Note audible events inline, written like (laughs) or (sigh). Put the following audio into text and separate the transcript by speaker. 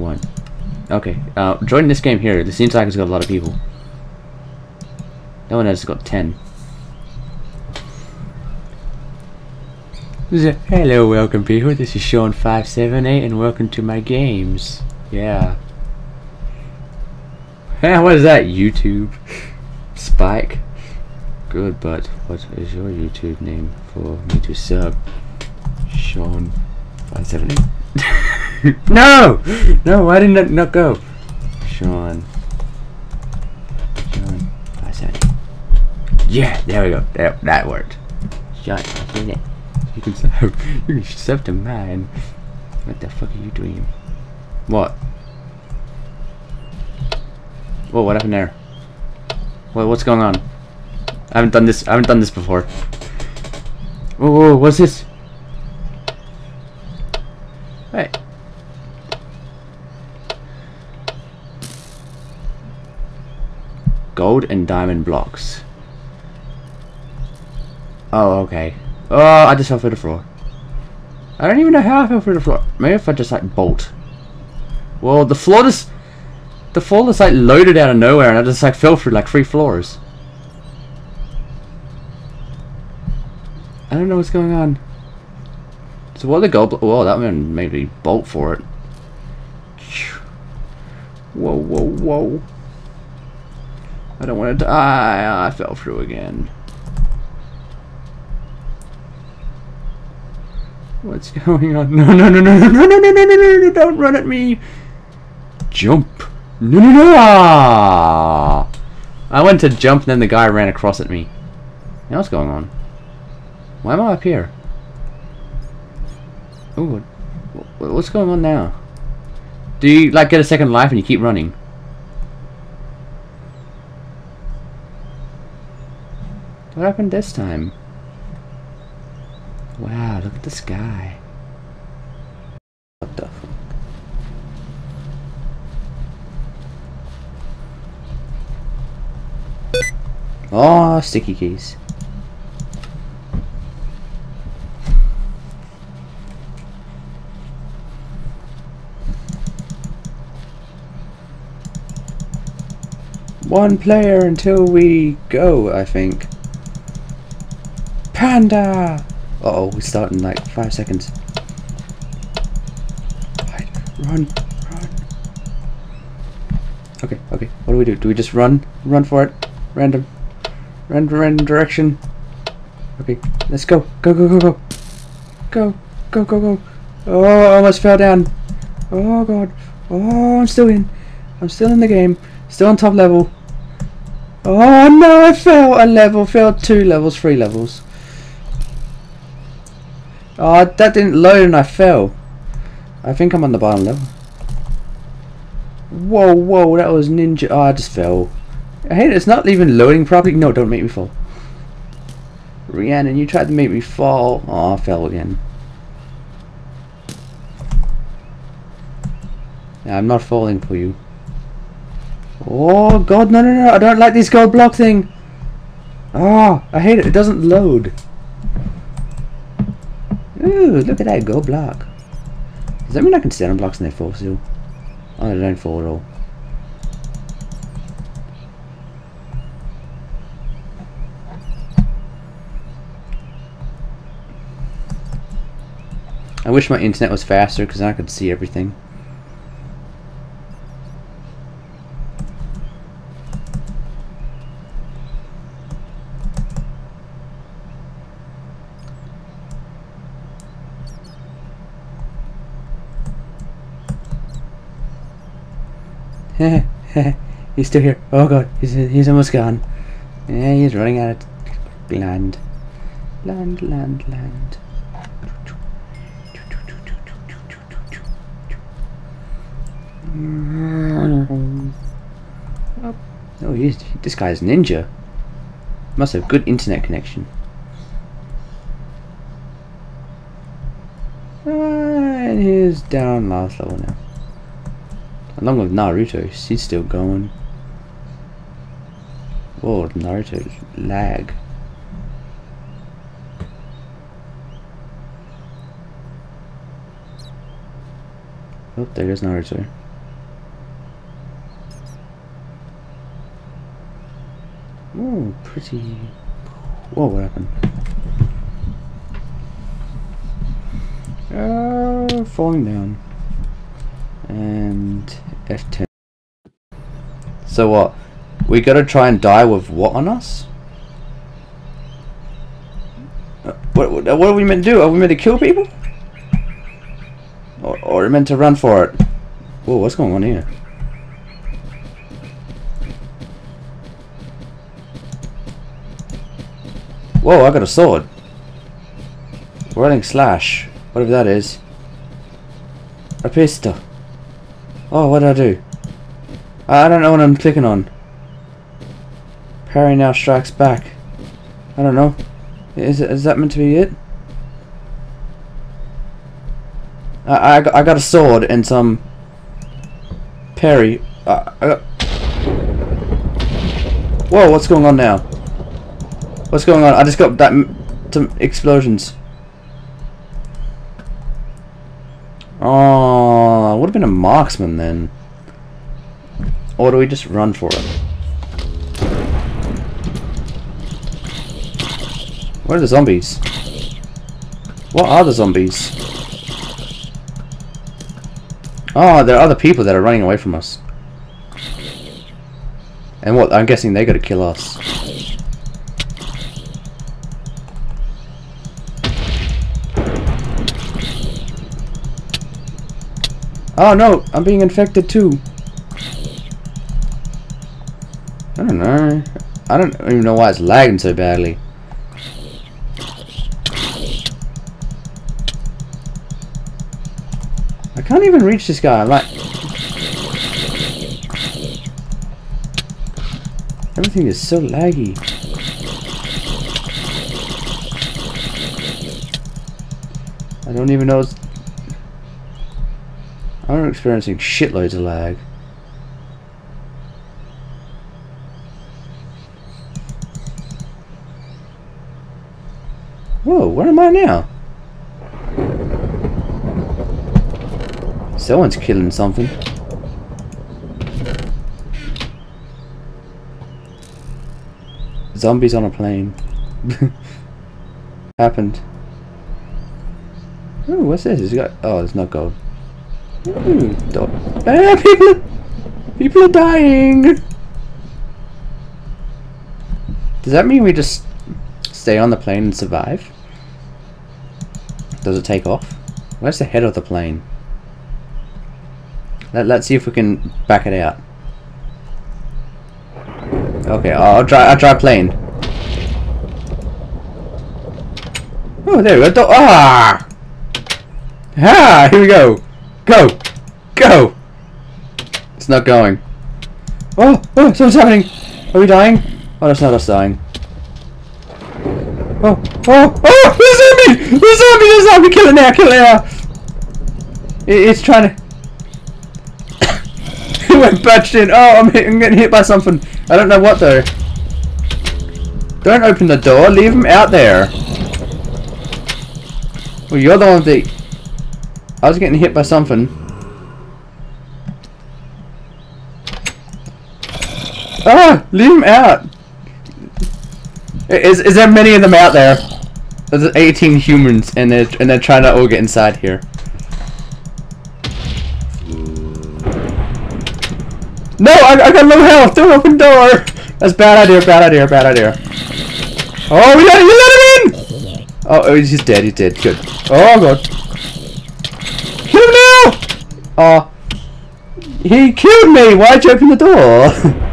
Speaker 1: one. Okay, uh, join this game here. This seems like it's got a lot of people. No one has got 10. Hello, welcome people. This is Shaun578 and welcome to my games. Yeah. (laughs) what is that? YouTube? Spike? Good, but what is your YouTube name for me to sub? Shaun578. (laughs) no! No, why didn't that not go? Shaun. Shaun 578. Yeah, there we go. That, that worked. Shaun 578. You can sub. (laughs) You can sub to mine. What the fuck are you doing? What? Whoa, what happened there? What, what's going on? I haven't done this. I haven't done this before. Whoa, whoa, what's this? Hey. Gold and diamond blocks. Oh, okay. Oh, I just fell through the floor. I don't even know how I fell through the floor. Maybe if I just like bolt. Well, the floor just... The floor just like loaded out of nowhere and I just like fell through like three floors. I don't know what's going on. So what the gold... Whoa, that one made me bolt for it. Whoa, whoa, whoa. I don't want to die. I fell through again. What's going on? No, no, no, no, no, no, no, no, no, no, no, no, don't run at me. Jump. No, no, no. Ah. I went to jump and then the guy ran across at me. Now what's going on? Why am I up here? Ooh, what's going on now? Do you like get a second life and you keep running? What happened this time? Wow, look at the sky. What the fuck? Oh, sticky keys. One player until we go, I think. Panda! Uh oh, we start in like five seconds. Hide, run, run. Okay, okay, what do we do? Do we just run? Run for it? Random. Random, random direction. Okay, let's go. Go, go, go, go. Go, go, go, go. Oh, I almost fell down. Oh, God. Oh, I'm still in. I'm still in the game. Still on top level. Oh no, I fell a level, failed two levels, three levels. Oh, that didn't load and I fell. I think I'm on the bottom level. Whoa, whoa, that was ninja. Oh, I just fell. I hate it, it's not even loading properly. No, don't make me fall. Rhiannon, you tried to make me fall. Oh, I fell again. I'm not falling for you. Oh god, no, no, no, I don't like this gold block thing. Oh, I hate it, it doesn't load. Ooh, look at that gold block. Does that mean I can stand on blocks and they fall still? Oh, they don't fall at all. I wish my internet was faster because I could see everything. (laughs) he's still here. Oh god, he's he's almost gone. Yeah, he's running out of land. Land, land, land. Oh, he's, this guy's ninja. Must have good internet connection. Ah, and he's down last level now. Along with Naruto, she's still going. Whoa, Naruto's lag. Oh, there goes Naruto. Oh, pretty... Whoa, what happened? Uh, falling down. And F10. So what? We gotta try and die with what on us? Uh, what, what, are we meant to do? Are we meant to kill people? Or, or are we meant to run for it? Whoa, what's going on here? Whoa, I got a sword. Whirling slash. Whatever that is. A pistol. Oh, what did I do? Uh, I don't know what I'm clicking on. Parry now strikes back. I don't know. Is, it, is that meant to be it? I, I, got, I got a sword and some parry. I, I got... Whoa, what's going on now? What's going on? I just got that some explosions. Oh, Uh, would have been a marksman then. Or do we just run for it? Where are the zombies? What are the zombies? Oh, there are other people that are running away from us. And what? I'm guessing they gotta kill us. Oh no, I'm being infected too. I don't know. I don't even know why it's lagging so badly. I can't even reach this guy. I'm like... Everything is so laggy. I don't even know I'm experiencing shitloads of lag. Whoa, where am I now? Someone's killing something. Zombies on a plane. (laughs) Happened. Oh, what's this? It's got. Oh, it's not gold. Ooh, ah, people, people are dying. Does that mean we just stay on the plane and survive? Does it take off? Where's the head of the plane? Let, let's see if we can back it out. Okay, I'll try. I'll try plane. Oh, there we go. Ah! Ah! Here we go. Go! Go! It's not going. Oh! Oh! Something's happening! Are we dying? Oh, that's not us dying. Oh! Oh! Oh! The zombie! The zombie! The zombie! Kill it now! Kill it now! It, it's trying to... (coughs) it went batched in. Oh, I'm, hit, I'm getting hit by something. I don't know what though. Don't open the door. Leave him out there. Well, you're the one that I was getting hit by something. Ah! Leave him out! Is, is there many of them out there? There's 18 humans and they're, and they're trying to all get inside here. No! I, I got low health! Don't open door! That's bad idea, bad idea, bad idea. Oh, we got, you let him in! Oh, he's dead, he's dead. Good. Oh, God. Oh. He killed me! Why'd you open the door? (laughs)